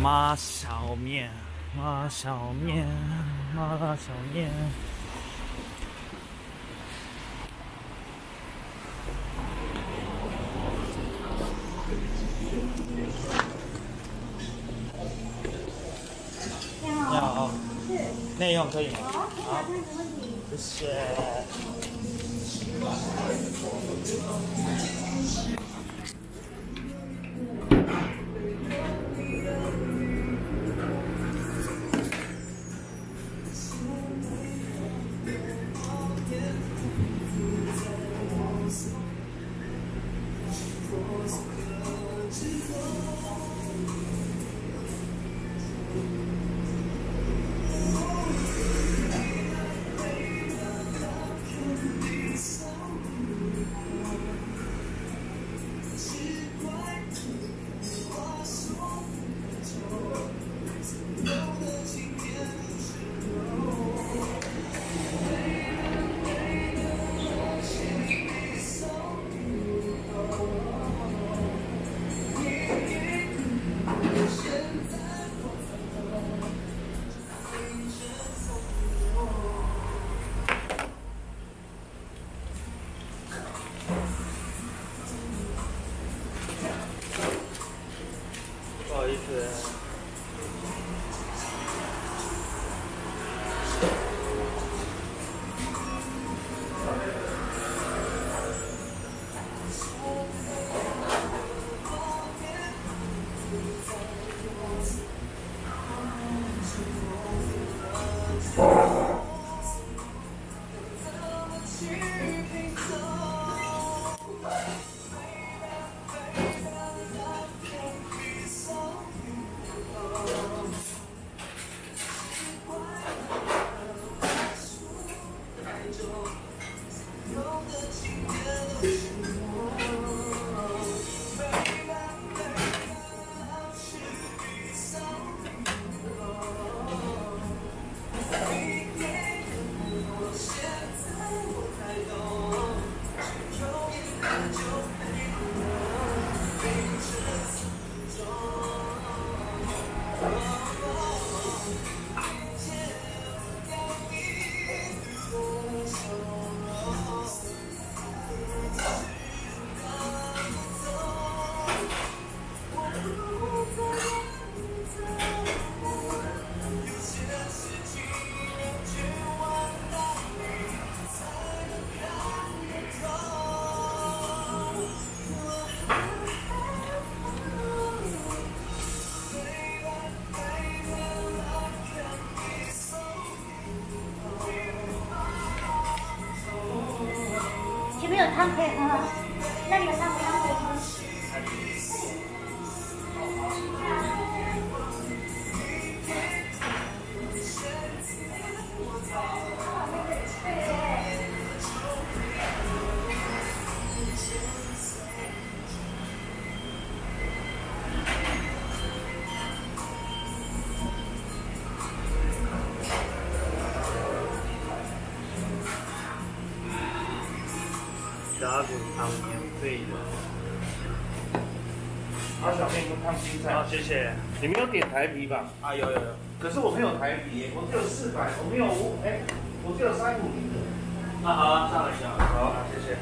麻小面，麻小面，麻小面。你好，内用可以吗？好，谢谢。前面有汤可以喝，汤免费的。好，小面跟烫青菜。好，谢谢。你没有点台皮吧？啊，有有有。可是我没有台皮，我只有四百，我没有五，哎，我只有三五零的。那好啊，上来一下。好，谢谢。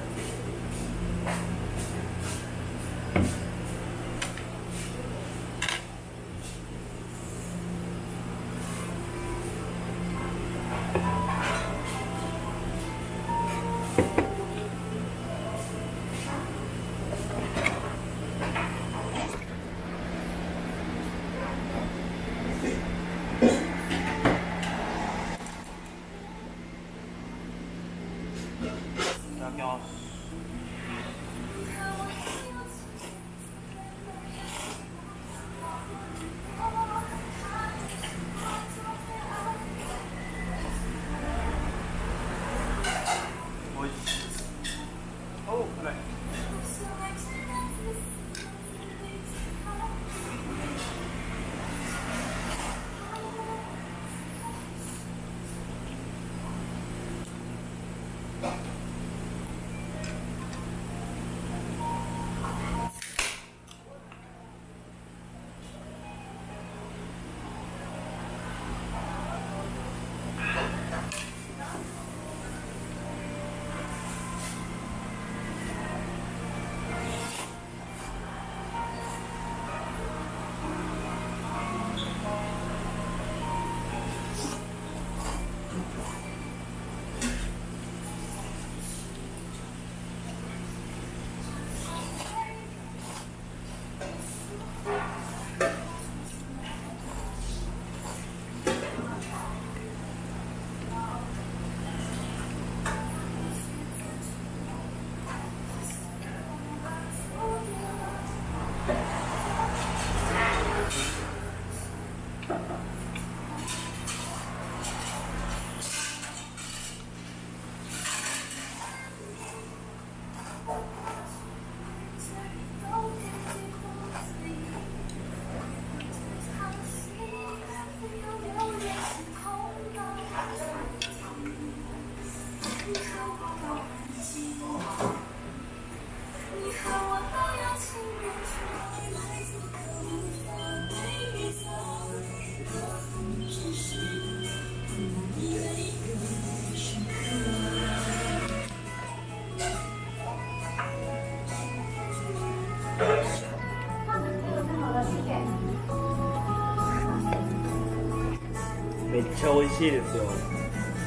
めっちゃ美味しいですよ。こ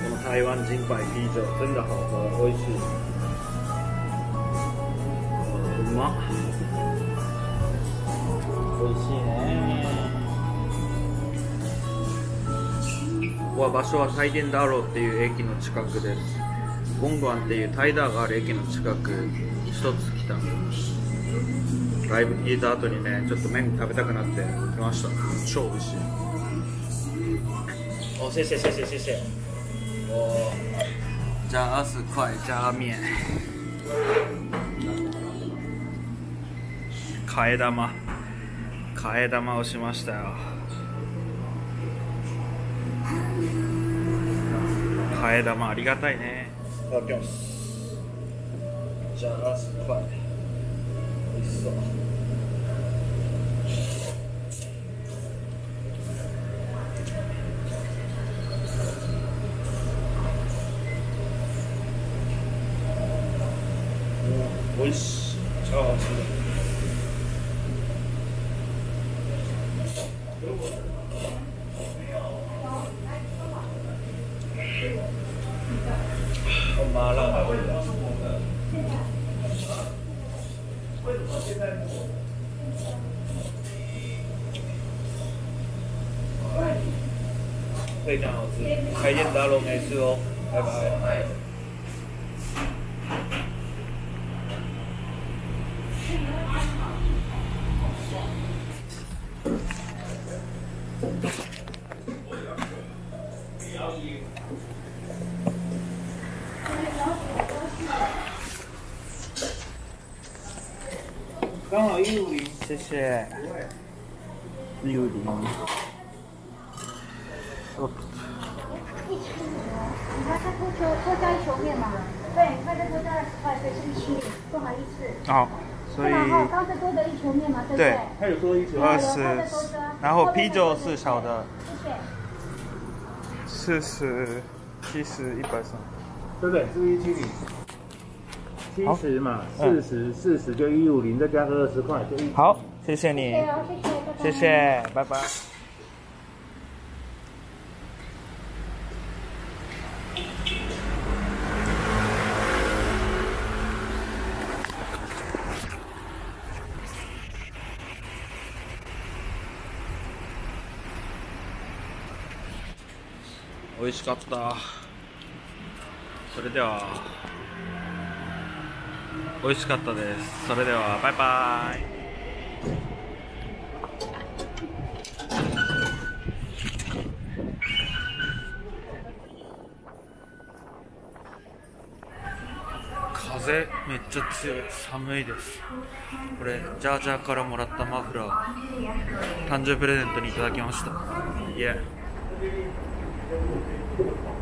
の台湾人牌啤酒真的好喝美味しい。うまっ。美味しいね。ここは場所はタイデンダーローっていう駅の近くですゴンゴアンっていうタイダーがある駅の近く一つ来たライブ聞いた後にねちょっと麺食べたくなって来ました。超美味しい。哦，谢谢谢谢谢谢。哦，加二十块加面。替え玉。替え玉をしましたよ。替え玉ありがたいね。いただきます。じゃあすっぱい美味しそう非常好吃，开店打扰没事哦，拜拜。刚好一五零，谢谢。一五零。 哦，一千五，你看他多球多加一球面嘛？对，他再多加二十块，所以是一七五，不好意思。好，所以然后刚才多的一球面嘛，对不对对？还有多一球，二十，然后啤酒是小的，谢谢。四十、七十、一百三。对不对？是不是一七零？七十嘛，嗯四十四十就一五零，再加个二十块就一。好，谢谢你对，哦，谢谢，谢。谢，拜拜。美味しかった。それでは美味しかったです。それではバイバイ。風めっちゃ強い寒いですこれジャージャーからもらったマフラー誕生日プレゼントにいただきましたいえ跟我们可以做的方